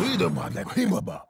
对的嘛来块馍吧。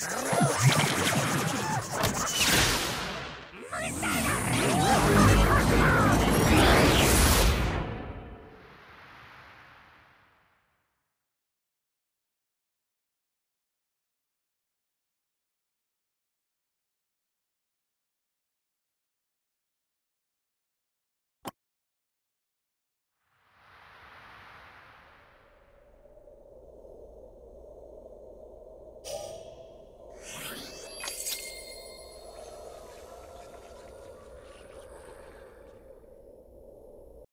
Oh,